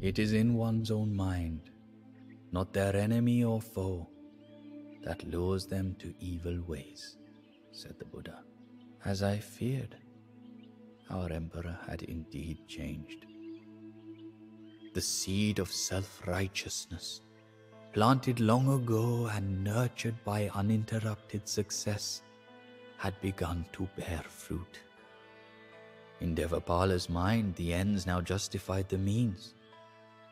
It is in one's own mind, not their enemy or foe, that lures them to evil ways, said the Buddha. As I feared, our emperor had indeed changed. The seed of self righteousness, planted long ago and nurtured by uninterrupted success, had begun to bear fruit. In Devapala's mind, the ends now justified the means,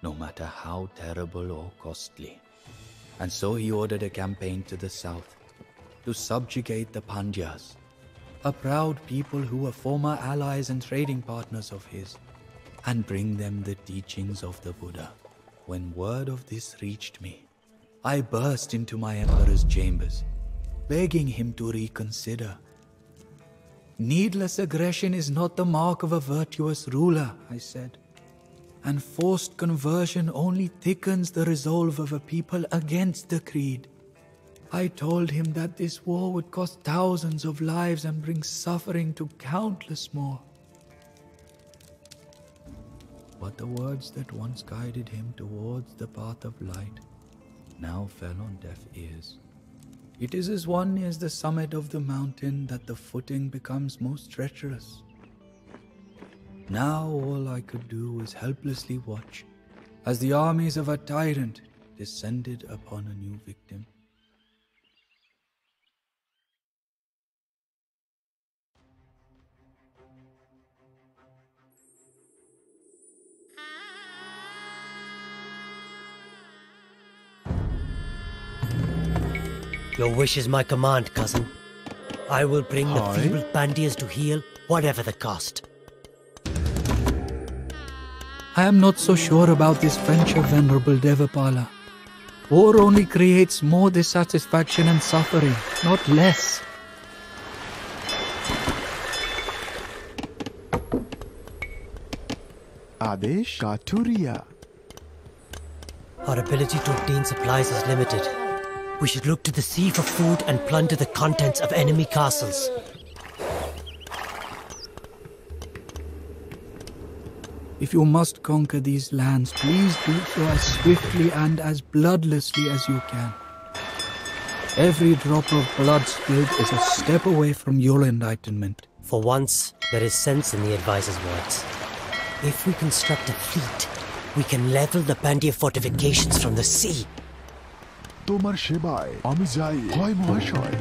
no matter how terrible or costly. And so he ordered a campaign to the south to subjugate the Pandyas, a proud people who were former allies and trading partners of his, and bring them the teachings of the Buddha. When word of this reached me, I burst into my emperor's chambers, begging him to reconsider. Needless aggression is not the mark of a virtuous ruler, I said, and forced conversion only thickens the resolve of a people against the creed. I told him that this war would cost thousands of lives and bring suffering to countless more. But the words that once guided him towards the path of light now fell on deaf ears. It is as one nears the summit of the mountain that the footing becomes most treacherous. Now all I could do was helplessly watch as the armies of a tyrant descended upon a new victim. Your wish is my command, cousin. I will bring Hi. the feeble Pandyas to heal, whatever the cost. I am not so sure about this venture, Venerable Devapala. War only creates more dissatisfaction and suffering, not less. Adesh Katuria. Our ability to obtain supplies is limited. We should look to the sea for food and plunder the contents of enemy castles. If you must conquer these lands, please do so as swiftly and as bloodlessly as you can. Every drop of blood spilled is a step away from your enlightenment. For once, there is sense in the advisor's words. If we construct a fleet, we can level the Pandya fortifications from the sea. তোমার সেবায় আমি যাই হয় মহাশয়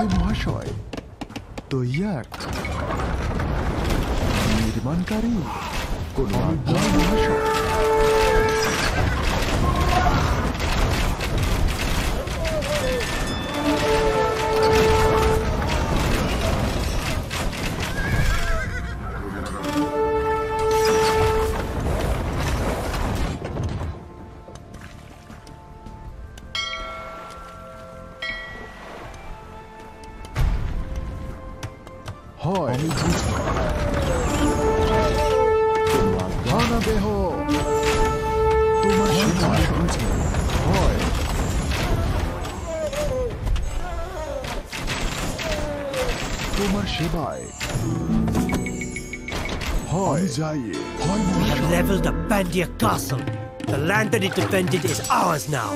হয় মহাশয় তৈয়ার। নির্মাণকারী কোন মহাশয়। হয় আমি বুঝি তোমার ধানা দেহ তোমার সেবায় বুঝি হয় তোমার সেবায় হয় যাই হয় We have মহাশয় leveled the Pandya castle. The land that it defended is ours now.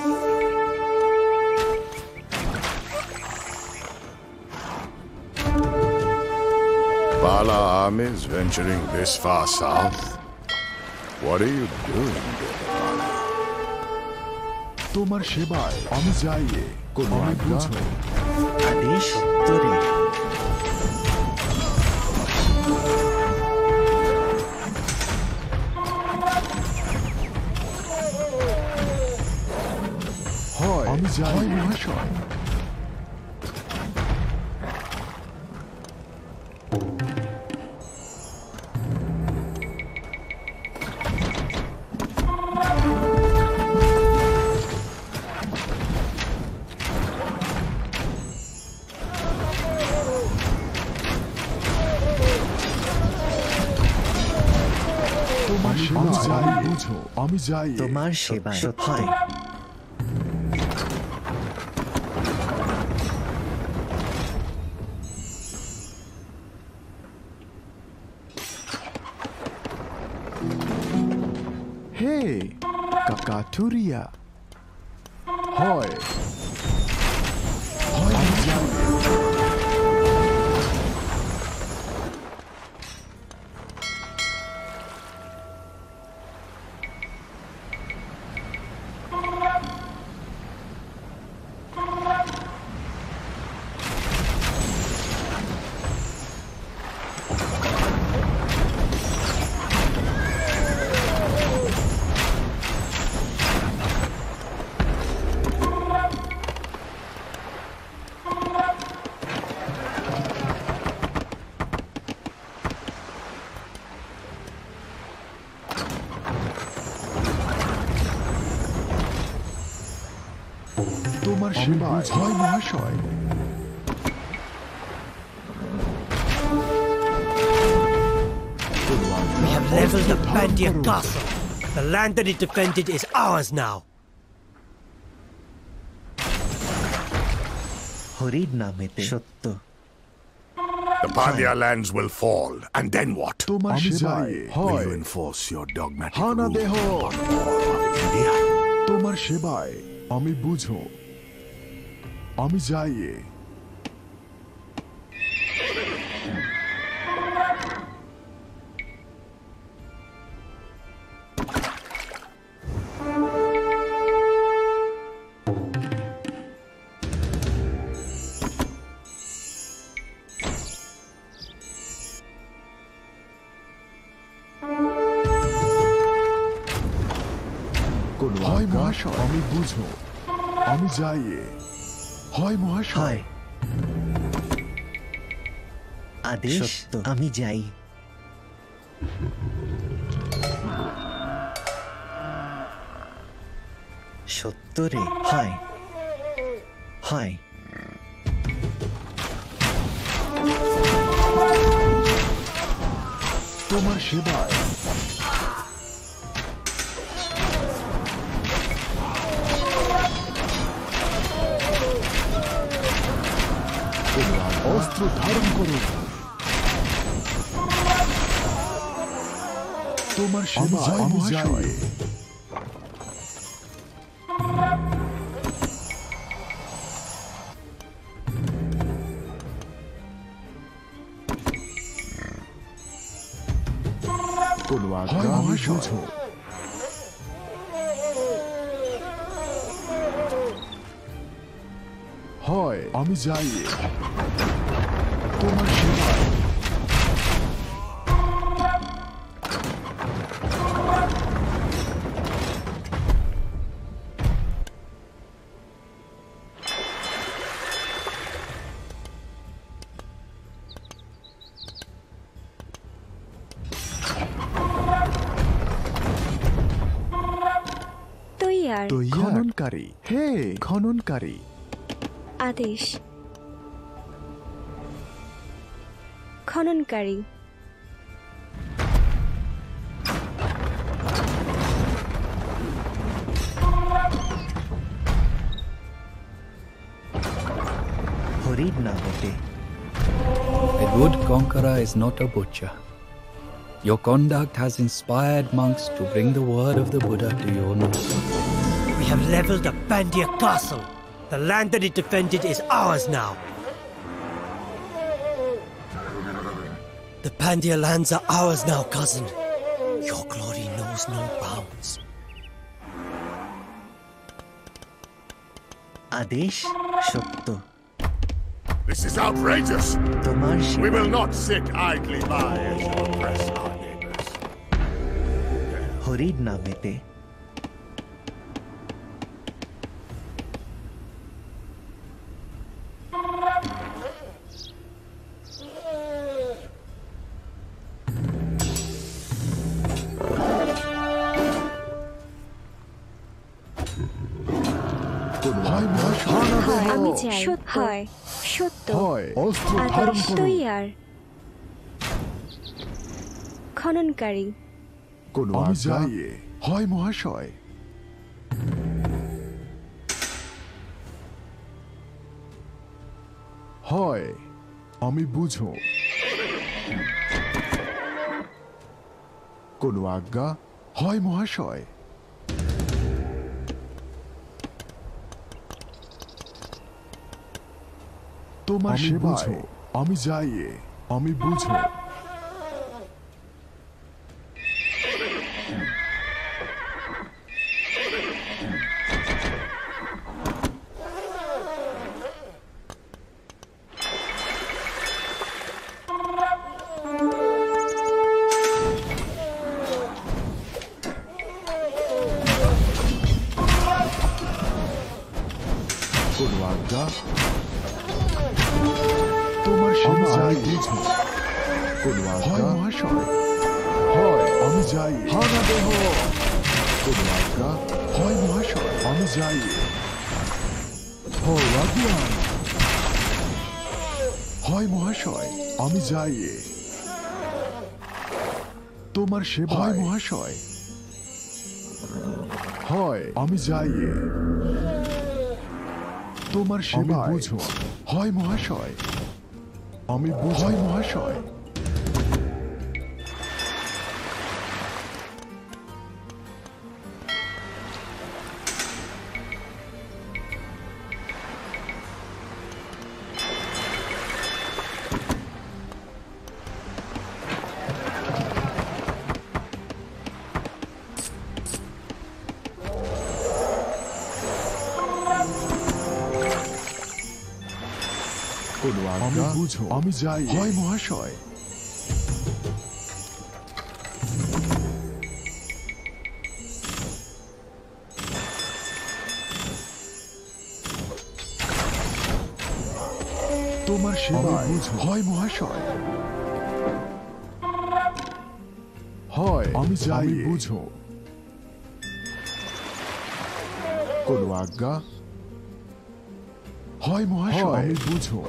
Bala armies venturing this far south? What are you doing? তোমার সেবায় আমি যাই আমি বুঝো সত্তরে হয় আমি যাই মহাশয় সেবায় আমি বুঝো আমি যাই তোমার সেবায় হয় হে কাকাতুরিয়া হয় হয় মহাশয় হয় We have leveled the Pandya Castle. The land that it defended is ours now. সত্য The Palia lands will fall, and then what? তোমার সেবায় Will you enforce your dogmatic Hana rule deho. upon all of India? তোমার আমি যাই আমি বুঝো আমি যাই হয় মহাশয়। আদেশ আমি যাই। সত্তরে হয়। হয়। তোমার সেবায় অস্ত্র ধারণ করুন তোমার সেবা আমি যাই কোন আজ্ঞা আমি বুঝো। হয়। আমি যাই তোমার সেবায় খননকারী। হে খননকারী। আদেশ। খননকারী হরির নামেতে A good conqueror is not a butcher. Your conduct has inspired monks to bring the word of the Buddha to your notice. We have leveled the Pandia castle. The land that it defended is ours now. The Pandya lands are ours now, cousin. Your glory knows no bounds. আদেশ সত্য This is outrageous! We will not sit idly by as you oppress our neighbors. সত্য। হয়। তৈয়ার খননকারী। কোন হয় মহাশয়। হয়। আমি বুঝো। কোন আজ্ঞা? হয় মহাশয়। তোমার সেবায় আমি যাই আমি বুঝো হয় আমি যাই। হানা দেহ। কোন আজ্ঞা? হয় মহাশয় আমি যাই। হয় হয় মহাশয় আমি যাই। তোমার সেবা হয় মহাশয়। হয় আমি যাই। তোমার সেবা বুঝো। হয় মহাশয়। আমি বুঝাই মহাশয়। আমি বুঝো। আমি যাই। হয় মহাশয়। তোমার সেবা বুঝো। হয় মহাশয়। হয় আমি যাই। বুঝো। কোন আজ্ঞা? হয় মহাশয়। বুঝো।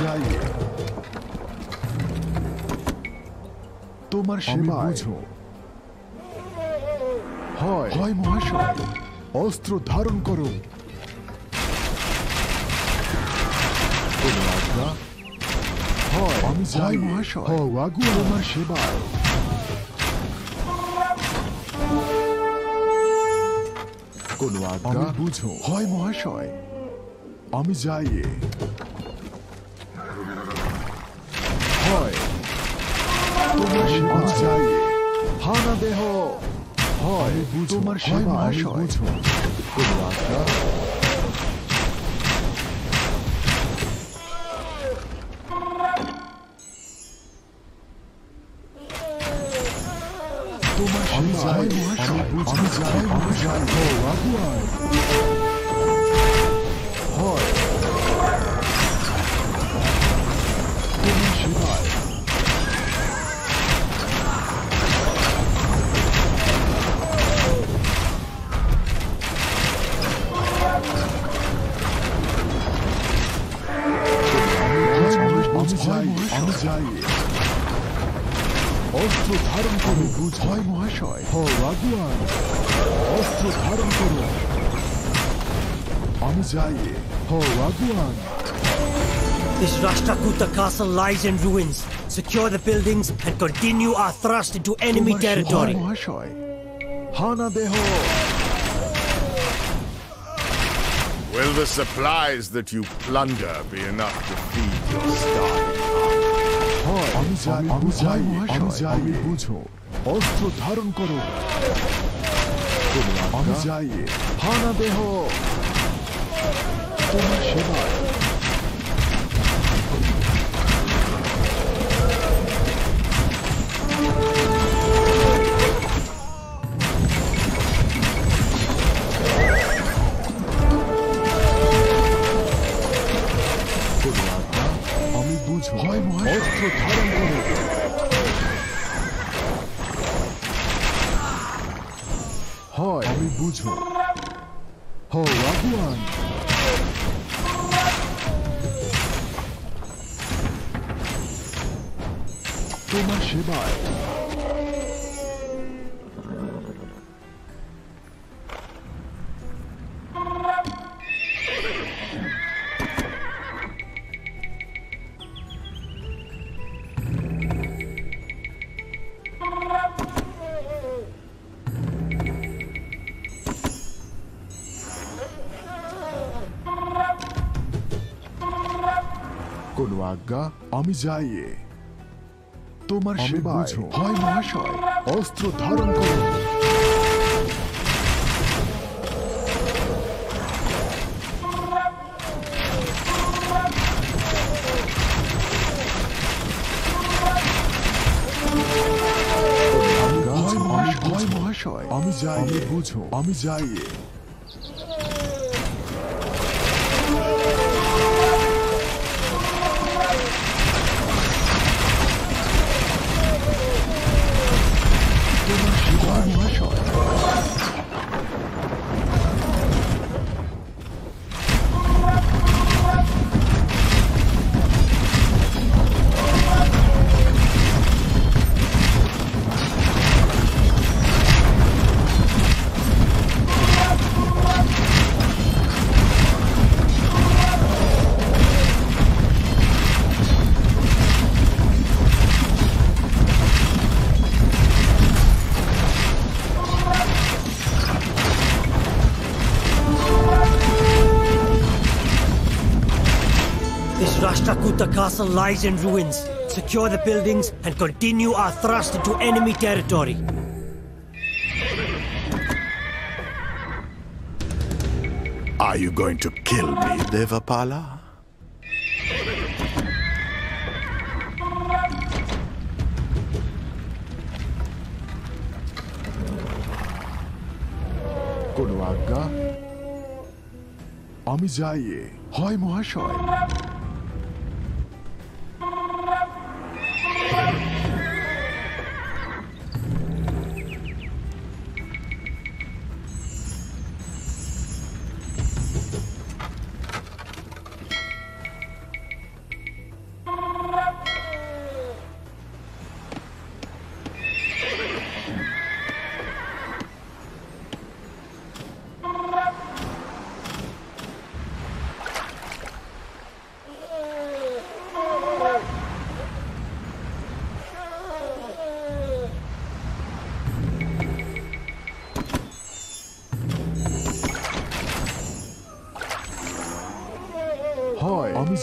যাই। তোমার সেবা বুঝো হয়। হয় মহাশয়। অস্ত্র ধারণ করো। হয়। আমি যাই। মহাশয়। আগু আমার সেবায়। কোন আজ্ঞা বুঝো হয় মহাশয়। আমি যাই। তোমার সেবা যাই হানা দেহ হয় তোমার সেবা মহাশয় বুঝো কোন আজ্ঞা তোমার সেবা মহাশয় আমি যাই মহাশয় আগুয়ায় আমি যাই হ রাগুয়ান This Rashtrakuta castle lies in ruins. Secure the buildings and continue our thrust into enemy তোমার territory. সেবায় মহাশয় হানা দেহ Will the supplies that you plunder be enough to feed your starving হয় আমি যাই আমি যাই আমি যাই আমি বুঝো অস্ত্র ধারণ করো আমি যাই হানা দেহ আমি বুঝো হয় অস্ত্র ধারণ করো হয় আমি বুঝো হয় আগুয়ান Takılma Şebay. Konwaga Amizaye. তোমার সেবায় হয় মহাশয় অস্ত্র ধারণ করো। আমি মহাশয় আমি যাই। বুঝো আমি যাই। Rashtrakuta castle lies in ruins. Secure the buildings and continue our thrust into enemy territory. Are you going to kill me, Devapala? কোনো আজ্ঞা আমি যাই হয় মহাশয়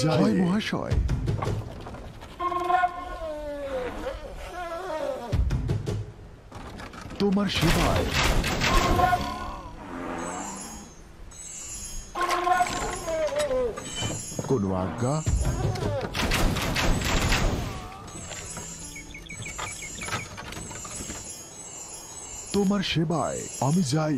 হয় মহাশয়। তোমার সেবায়। কোনো আজ্ঞা? তোমার সেবায় আমি যাই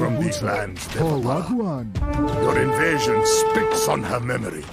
from these lands, Your invasion spits on her memory.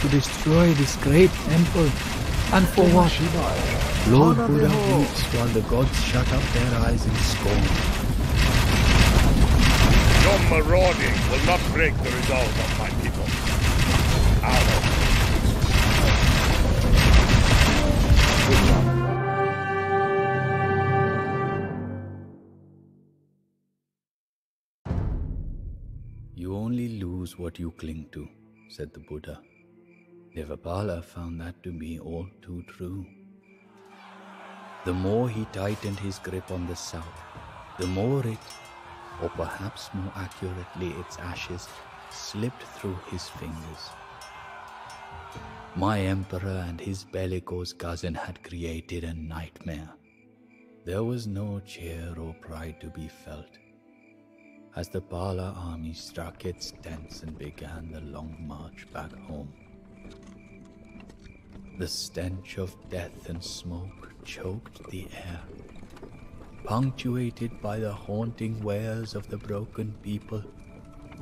To destroy this great temple. And for what? Lord Buddha weeps while the gods shut up their eyes in scorn. Your marauding will not break the resolve of my people. Ours. You only lose what you cling to, said the Buddha. Devapala found that to be all too true. The more he tightened his grip on the south, the more it, or perhaps more accurately its ashes, slipped through his fingers. My emperor and his bellicose cousin had created a nightmare. There was no cheer or pride to be felt as the Pala army struck its tents and began the long march back home. The stench of death and smoke choked the air, punctuated by the haunting wails of the broken people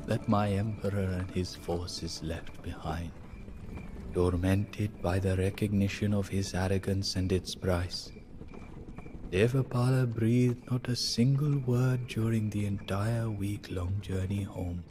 that my emperor and his forces left behind, tormented by the recognition of his arrogance and its price. Devapala breathed not a single word during the entire week long journey home.